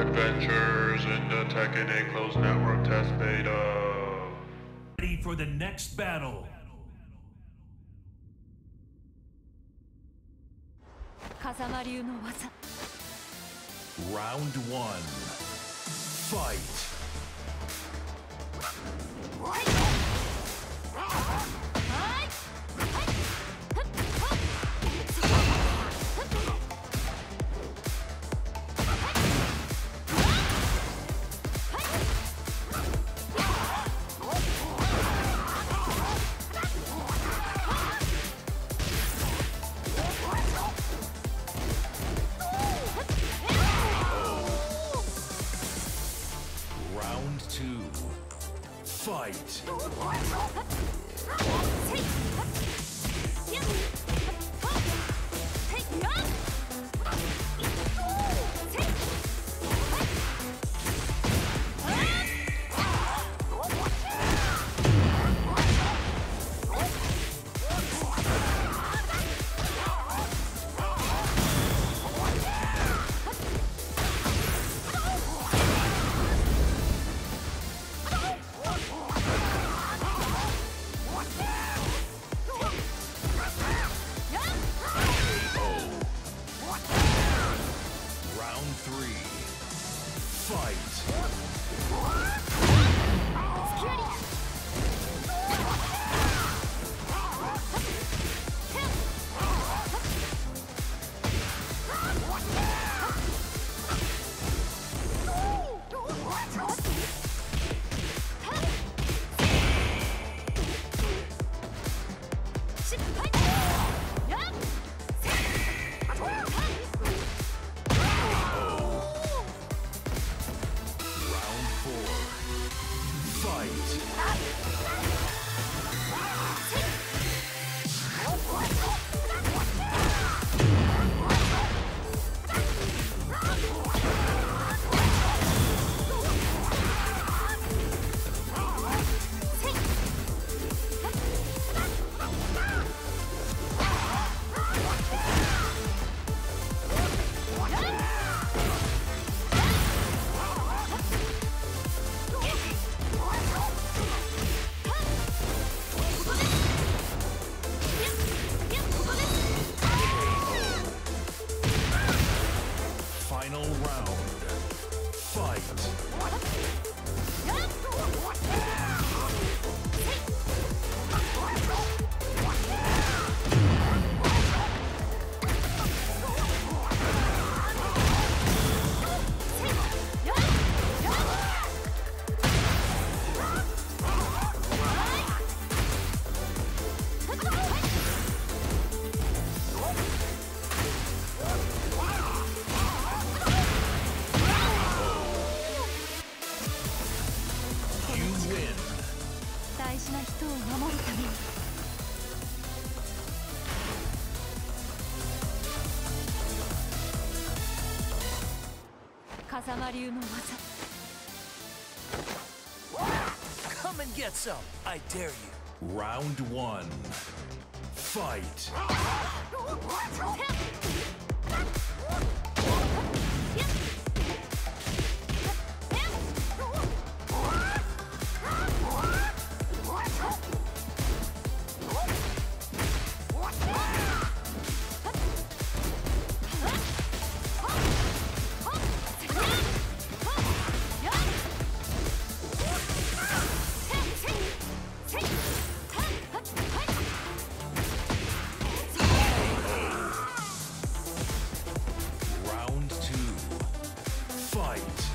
adventures in the Tekken 8 closed network test beta. Ready for the next battle. fight. 風間流の技 Round one. Fight. 風間流の技 Come and get some, I dare you. Round one. Fight. fight.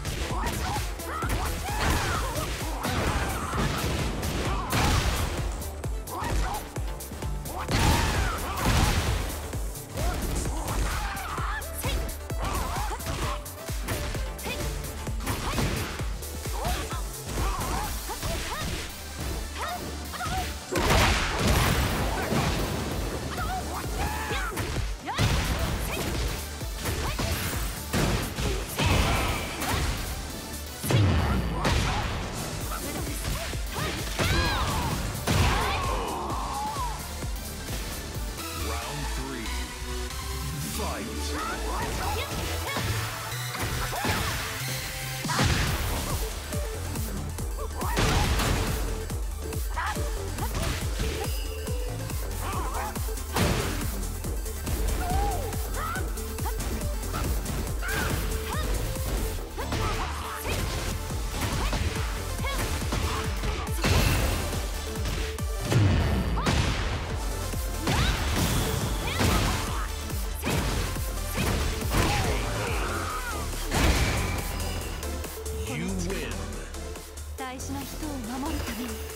fight! 大事な人を守るために。